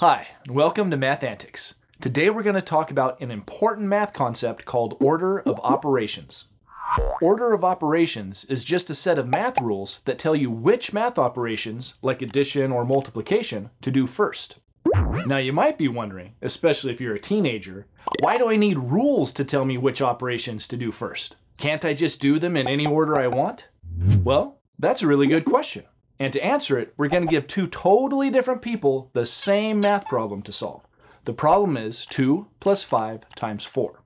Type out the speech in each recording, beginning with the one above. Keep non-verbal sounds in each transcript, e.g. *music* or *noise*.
Hi, and welcome to Math Antics. Today we're going to talk about an important math concept called order of operations. Order of operations is just a set of math rules that tell you which math operations, like addition or multiplication, to do first. Now you might be wondering, especially if you're a teenager, why do I need rules to tell me which operations to do first? Can't I just do them in any order I want? Well, that's a really good question. And to answer it, we're going to give two totally different people the same math problem to solve. The problem is 2 plus 5 times 4.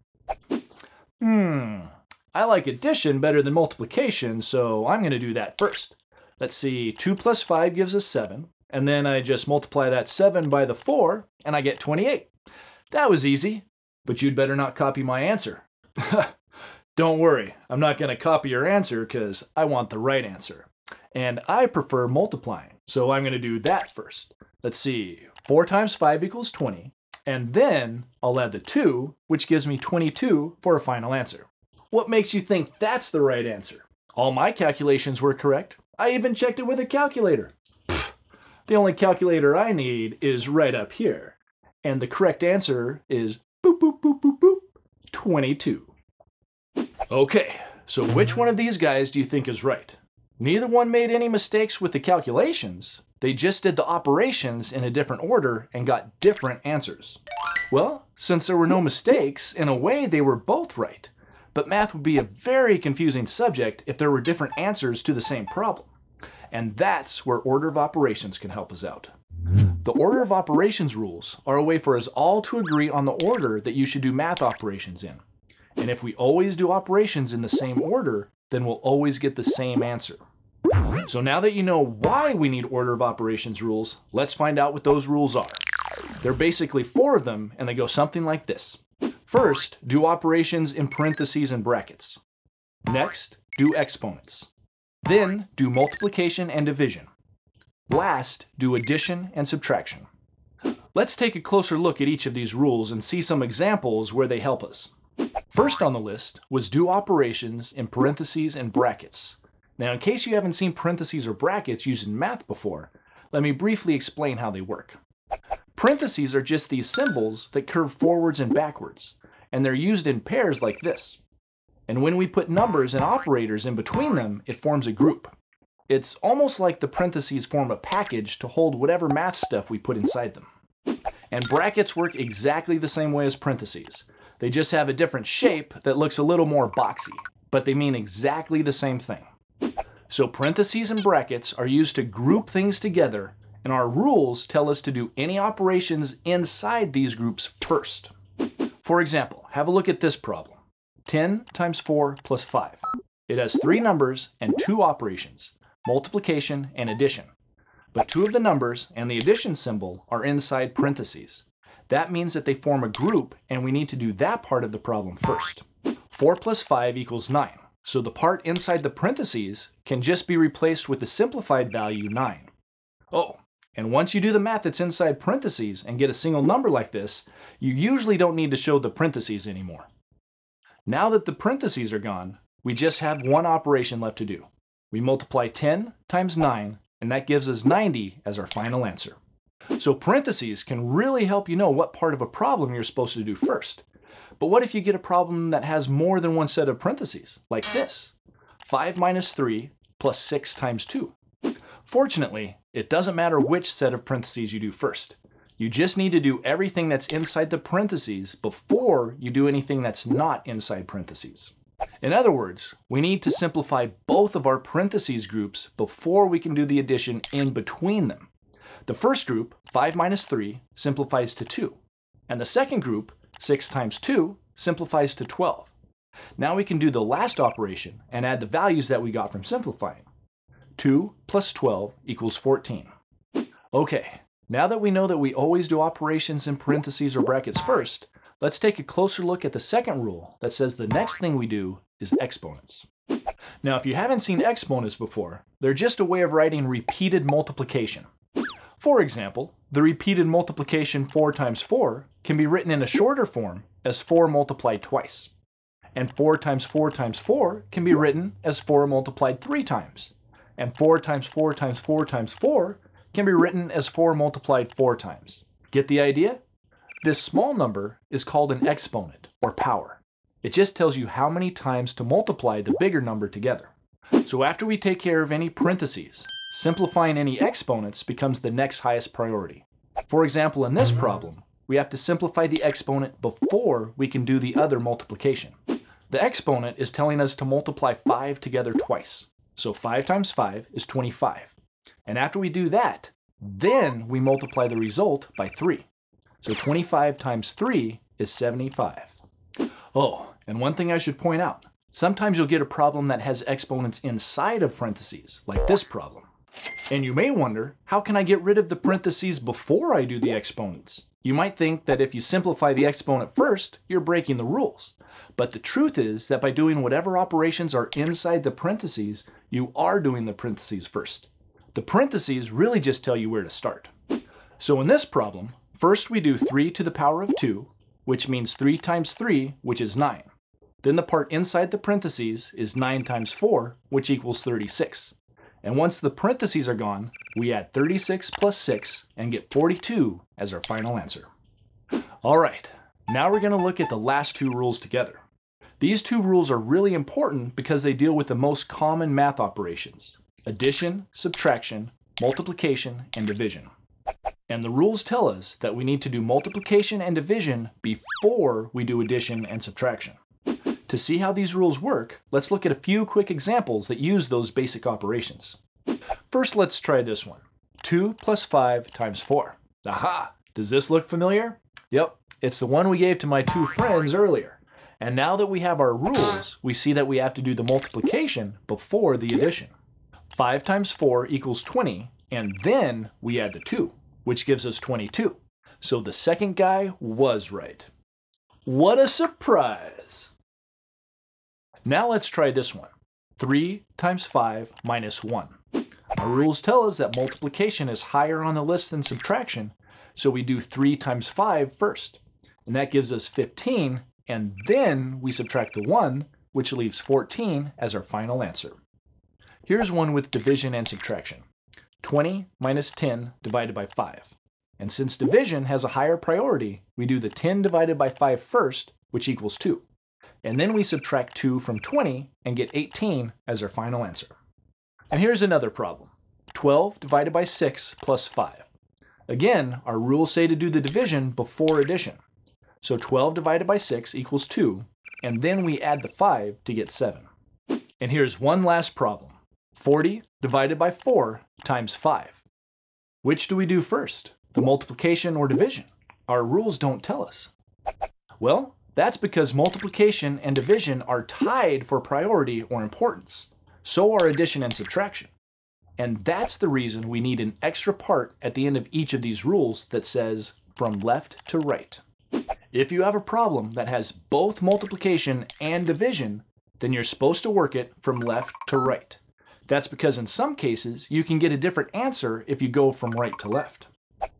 Hmm, I like addition better than multiplication, so I'm going to do that first. Let's see, 2 plus 5 gives us 7, and then I just multiply that 7 by the 4, and I get 28. That was easy, but you'd better not copy my answer. *laughs* Don't worry, I'm not going to copy your answer because I want the right answer. And I prefer multiplying, so I'm going to do that first. Let's see, 4 times 5 equals 20, and then I'll add the 2, which gives me 22 for a final answer. What makes you think that's the right answer? All my calculations were correct. I even checked it with a calculator. Pfft, the only calculator I need is right up here. And the correct answer is boop, boop, boop, boop, boop, 22. Okay, so which one of these guys do you think is right? Neither one made any mistakes with the calculations. They just did the operations in a different order and got different answers. Well, since there were no mistakes, in a way they were both right. But math would be a very confusing subject if there were different answers to the same problem. And that's where order of operations can help us out. The order of operations rules are a way for us all to agree on the order that you should do math operations in. And if we always do operations in the same order, then we'll always get the same answer. So now that you know why we need order of operations rules, let's find out what those rules are. There are basically four of them, and they go something like this. First, do operations in parentheses and brackets. Next, do exponents. Then, do multiplication and division. Last, do addition and subtraction. Let's take a closer look at each of these rules and see some examples where they help us. First on the list was do operations in parentheses and brackets. Now, in case you haven't seen parentheses or brackets used in math before, let me briefly explain how they work. Parentheses are just these symbols that curve forwards and backwards, and they're used in pairs like this. And when we put numbers and operators in between them, it forms a group. It's almost like the parentheses form a package to hold whatever math stuff we put inside them. And brackets work exactly the same way as parentheses. They just have a different shape that looks a little more boxy, but they mean exactly the same thing. So parentheses and brackets are used to group things together, and our rules tell us to do any operations inside these groups first. For example, have a look at this problem. 10 times 4 plus 5. It has three numbers and two operations, multiplication and addition. But two of the numbers and the addition symbol are inside parentheses. That means that they form a group and we need to do that part of the problem first. 4 plus 5 equals 9. So the part inside the parentheses can just be replaced with the simplified value 9. Oh, and once you do the math that's inside parentheses and get a single number like this, you usually don't need to show the parentheses anymore. Now that the parentheses are gone, we just have one operation left to do. We multiply 10 times 9, and that gives us 90 as our final answer. So parentheses can really help you know what part of a problem you're supposed to do first. But what if you get a problem that has more than one set of parentheses, like this? 5 minus 3 plus 6 times 2. Fortunately, it doesn't matter which set of parentheses you do first. You just need to do everything that's inside the parentheses before you do anything that's not inside parentheses. In other words, we need to simplify both of our parentheses groups before we can do the addition in between them. The first group, 5 minus 3, simplifies to 2. And the second group, 6 times 2 simplifies to 12. Now we can do the last operation and add the values that we got from simplifying. 2 plus 12 equals 14. Okay, now that we know that we always do operations in parentheses or brackets first, let's take a closer look at the second rule that says the next thing we do is exponents. Now, if you haven't seen exponents before, they're just a way of writing repeated multiplication. For example, the repeated multiplication 4 times 4 can be written in a shorter form as 4 multiplied twice. And 4 times 4 times 4 can be written as 4 multiplied 3 times. And 4 times 4 times 4 times 4 can be written as 4 multiplied 4 times. Get the idea? This small number is called an exponent, or power. It just tells you how many times to multiply the bigger number together. So after we take care of any parentheses, simplifying any exponents becomes the next highest priority. For example, in this problem, we have to simplify the exponent before we can do the other multiplication. The exponent is telling us to multiply 5 together twice. So 5 times 5 is 25. And after we do that, then we multiply the result by 3. So 25 times 3 is 75. Oh, and one thing I should point out. Sometimes you'll get a problem that has exponents inside of parentheses, like this problem. And you may wonder, how can I get rid of the parentheses before I do the exponents? You might think that if you simplify the exponent first, you're breaking the rules. But the truth is that by doing whatever operations are inside the parentheses, you are doing the parentheses first. The parentheses really just tell you where to start. So in this problem, first we do 3 to the power of 2, which means 3 times 3, which is 9. Then the part inside the parentheses is 9 times 4, which equals 36. And once the parentheses are gone, we add 36 plus 6 and get 42 as our final answer. All right, now we're going to look at the last two rules together. These two rules are really important because they deal with the most common math operations, addition, subtraction, multiplication, and division. And the rules tell us that we need to do multiplication and division before we do addition and subtraction. To see how these rules work, let's look at a few quick examples that use those basic operations. First, let's try this one. 2 plus 5 times 4. Aha! Does this look familiar? Yep, it's the one we gave to my two friends earlier. And now that we have our rules, we see that we have to do the multiplication before the addition. 5 times 4 equals 20, and then we add the 2, which gives us 22. So the second guy was right. What a surprise! Now let's try this one. 3 times 5 minus 1. Our rules tell us that multiplication is higher on the list than subtraction, so we do 3 times 5 first. And that gives us 15, and then we subtract the 1, which leaves 14 as our final answer. Here's one with division and subtraction. 20 minus 10 divided by 5. And since division has a higher priority, we do the 10 divided by 5 first, which equals 2 and then we subtract 2 from 20 and get 18 as our final answer. And here's another problem. 12 divided by 6 plus 5. Again, our rules say to do the division before addition. So 12 divided by 6 equals 2, and then we add the 5 to get 7. And here's one last problem. 40 divided by 4 times 5. Which do we do first, the multiplication or division? Our rules don't tell us. Well, that's because multiplication and division are tied for priority or importance. So are addition and subtraction. And that's the reason we need an extra part at the end of each of these rules that says from left to right. If you have a problem that has both multiplication and division, then you're supposed to work it from left to right. That's because in some cases, you can get a different answer if you go from right to left.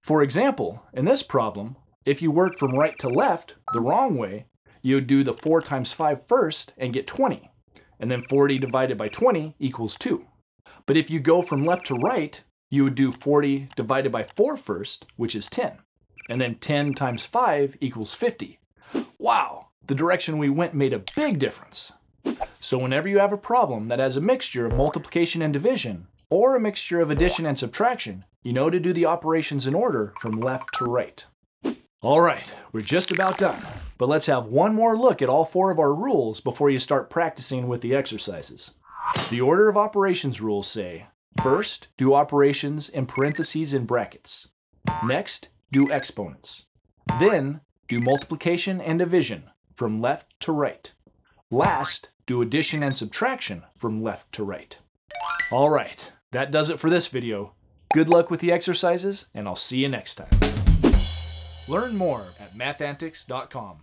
For example, in this problem, if you work from right to left, the wrong way, you would do the 4 times 5 first and get 20. And then 40 divided by 20 equals 2. But if you go from left to right, you would do 40 divided by 4 first, which is 10. And then 10 times 5 equals 50. Wow, the direction we went made a big difference. So whenever you have a problem that has a mixture of multiplication and division, or a mixture of addition and subtraction, you know to do the operations in order from left to right. All right, we're just about done, but let's have one more look at all four of our rules before you start practicing with the exercises. The order of operations rules say, first, do operations in parentheses and brackets. Next, do exponents. Then, do multiplication and division from left to right. Last, do addition and subtraction from left to right. All right, that does it for this video. Good luck with the exercises, and I'll see you next time. Learn more at mathantics.com.